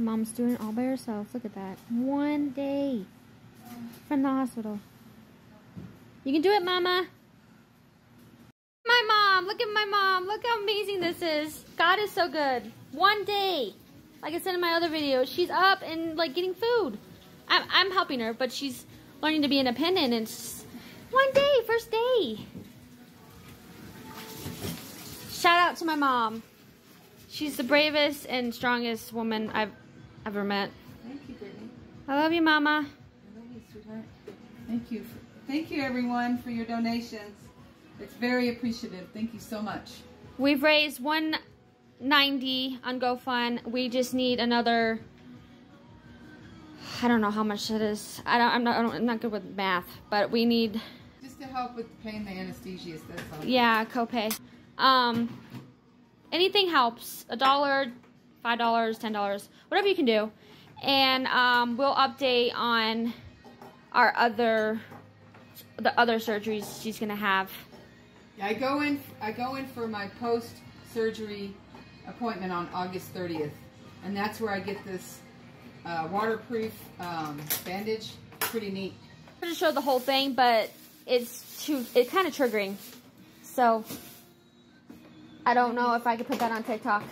Mom's doing it all by herself. Look at that. One day from the hospital. You can do it, Mama. My mom. Look at my mom. Look how amazing this is. God is so good. One day. Like I said in my other video, she's up and like getting food. I'm, I'm helping her, but she's learning to be independent and it's one day, first day. Shout out to my mom. She's the bravest and strongest woman I've ever met. Thank you, Brittany. I love you, Mama. I love you, sweetheart. Thank you. Thank you, everyone, for your donations. It's very appreciative. Thank you so much. We've raised 190 on GoFund. We just need another. I don't know how much it is. I don't. I'm not. I don't, I'm not good with math, but we need. Just to help with paying the anesthesia, that's all. Yeah, copay. Um, anything helps. A dollar, five dollars, ten dollars, whatever you can do, and um, we'll update on our other the other surgeries she's gonna have. Yeah, I go in. I go in for my post-surgery appointment on August 30th, and that's where I get this uh, waterproof um, bandage. Pretty neat. I'm gonna show the whole thing, but it's too. It's kind of triggering, so I don't know if I could put that on TikTok.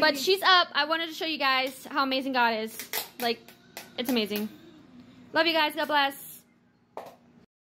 But she's up. I wanted to show you guys how amazing God is. Like, it's amazing. Love you guys. God bless.